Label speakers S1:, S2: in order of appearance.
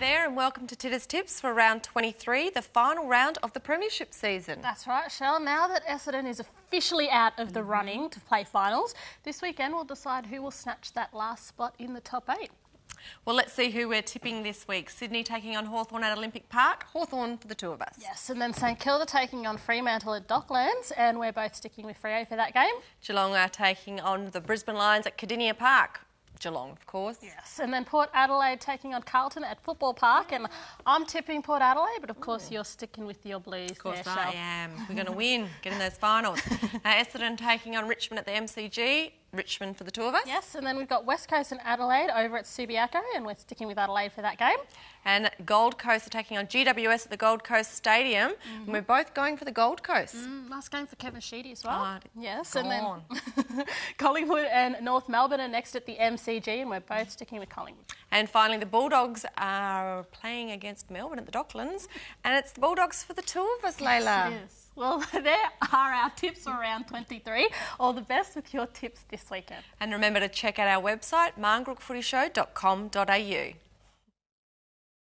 S1: there, and welcome to Tiddas Tips for round 23, the final round of the Premiership season.
S2: That's right, Shell. Now that Essendon is officially out of the mm-hmm. running to play finals, this weekend we'll decide who will snatch that last spot in the top eight.
S1: Well, let's see who we're tipping this week. Sydney taking on Hawthorn at Olympic Park. Hawthorn for the two of us.
S2: Yes, and then St Kilda taking on Fremantle at Docklands, and we're both sticking with Freo for that game.
S1: Geelong are taking on the Brisbane Lions at Kardinia Park. Geelong, of course.
S2: Yes, and then Port Adelaide taking on Carlton at Football Park, and I'm tipping Port Adelaide, but of course you're sticking with your Blues.
S1: Of course
S2: there,
S1: I am. We're going to win, get in those finals. uh, Essendon taking on Richmond at the MCG. Richmond for the two of us.
S2: Yes, and then we've got West Coast and Adelaide over at Subiaco, and we're sticking with Adelaide for that game.
S1: And Gold Coast are taking on GWS at the Gold Coast Stadium. And we're both going for the Gold Coast.
S2: Mm, last game for Kevin Sheedy as well.
S1: Oh,
S2: yes, and then Collingwood and North Melbourne are next at the MCG, and we're both sticking with Collingwood.
S1: And finally, the Bulldogs are playing against Melbourne at the Docklands. And it's the Bulldogs for the two of us, Leila.
S2: Yes. Well, there are our tips for round 23. All the best with your tips this weekend.
S1: And remember to check out our website, marngrookfootyshow.com.au.